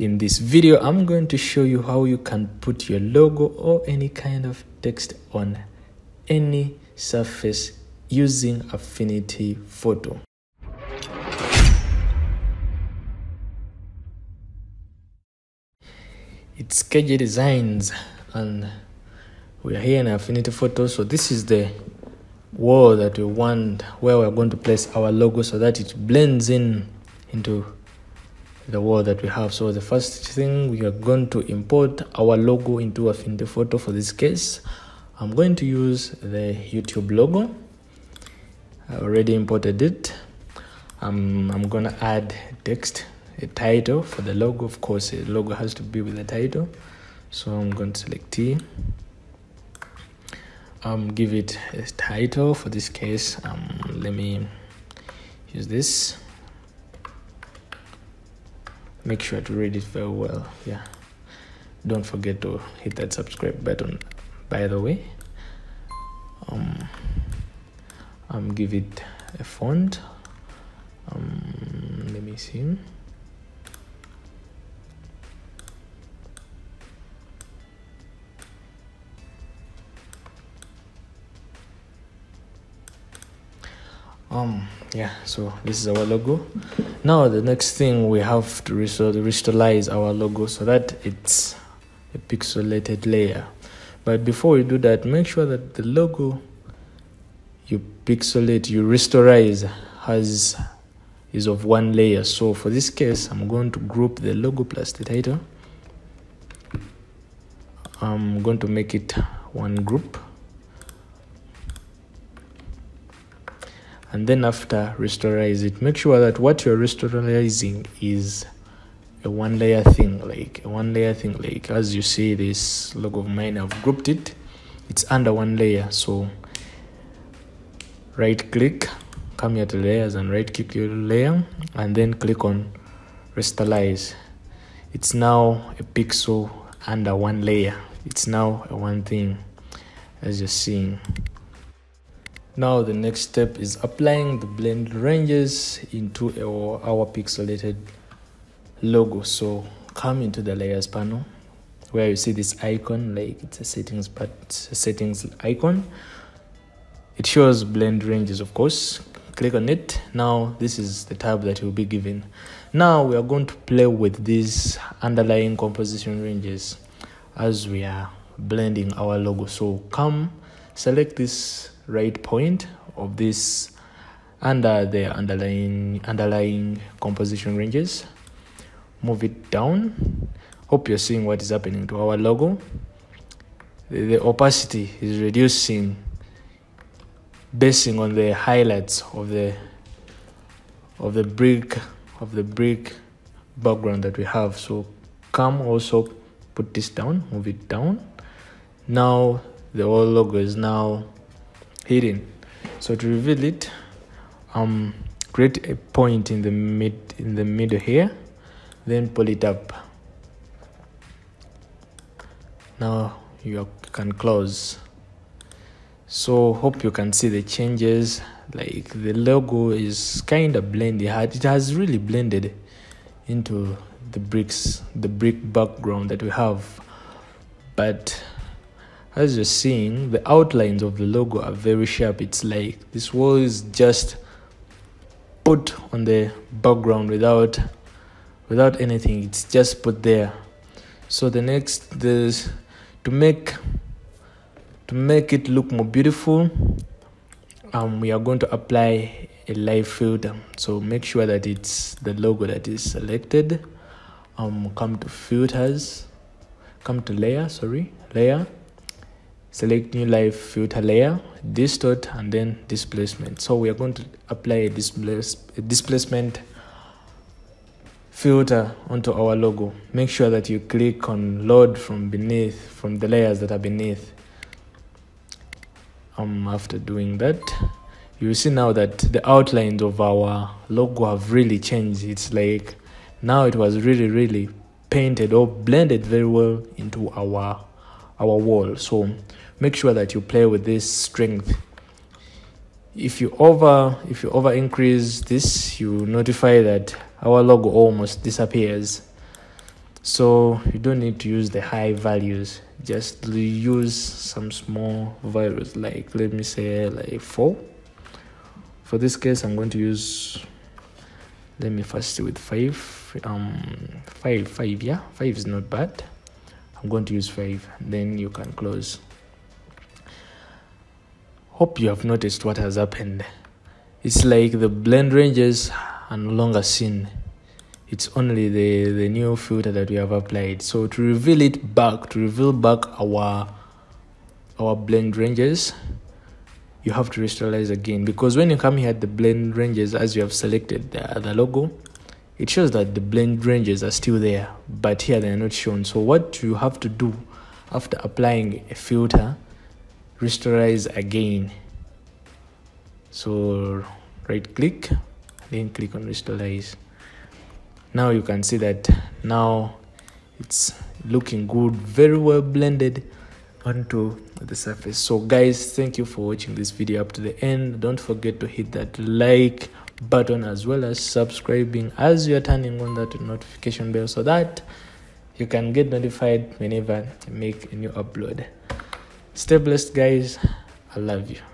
in this video i'm going to show you how you can put your logo or any kind of text on any surface using affinity photo it's KJ Designs and we are here in Affinity Photo. So this is the wall that we want where we're going to place our logo so that it blends in into the wall that we have. So the first thing we are going to import our logo into Affinity Photo for this case. I'm going to use the YouTube logo. I already imported it. Um, I'm gonna add text a title for the logo of course the logo has to be with the title so i'm going to select t um give it a title for this case um let me use this make sure to read it very well yeah. Don't forget to hit that subscribe button by the way. Um um give it a font. Um let me see. Um yeah so this is our logo. Now the next thing we have to restore restorize our logo so that it's a pixelated layer. But before we do that make sure that the logo you pixelate you rasterize has is of one layer. So for this case i'm going to group the logo plus the title. I'm going to make it one group and then after rasterize it make sure that what you're rasterizing is a one layer thing like a one layer thing like as you see this logo of mine i've grouped it. It's under one layer so right click come here to layers and right click your layer and then click on rasterize it's now a pixel under one layer. It's now a one thing as you're seeing now the next step is applying the blend ranges into our, our pixelated logo. So come into the layers panel where you see this icon, like it's a settings but a settings icon. It shows blend ranges, of course. Click on it. Now this is the tab that you'll be given. Now we are going to play with these underlying composition ranges as we are blending our logo. So come select this right point of this under the underlying underlying composition ranges. Move it down. Hope you're seeing what is happening to our logo. The, the opacity is reducing basing on the highlights of the of the brick of the brick background that we have. So come also put this down move it down. Now the whole logo is now hidden. So to reveal it um create a point in the mid in the middle here then pull it up. Now you can close. So hope you can see the changes. Like the logo is kind of blended. It has really blended into the bricks the brick background that we have. But as you're seeing the outlines of the logo are very sharp. It's like this was just put on the background without without anything. It's just put there. So the next this to make to make it look more beautiful um we are going to apply a live filter. So make sure that it's the logo that is selected. Um come to filters. Come to layer sorry layer select new live filter layer distort and then displacement. So we are going to apply a, displace, a displacement filter onto our logo. Make sure that you click on load from beneath from the layers that are beneath. Um after doing that you see now that the outlines of our logo have really changed. It's like now it was really really painted or blended very well into our our wall. So make sure that you play with this strength. If you over if you over increase this you notify that our logo almost disappears. So you don't need to use the high values. Just use some small values like let me say like 4 for this case i'm going to use let me first with 5 um 5 5 yeah? 5 is not bad. I'm going to use 5 then you can close hope you have noticed what has happened. It's like the blend ranges are no longer seen. It's only the the new filter that we have applied. So to reveal it back to reveal back our our blend ranges you have to rasterize again. Because when you come here at the blend ranges as you have selected the, the logo it shows that the blend ranges are still there but here they are not shown. So what you have to do after applying a filter rasterize again. So right click then click on rasterize now you can see that now it's looking good very well blended onto the surface. So guys thank you for watching this video up to the end. Don't forget to hit that like button as well as subscribing as you're turning on that notification bell so that you can get notified whenever I make a new upload stay blessed guys i love you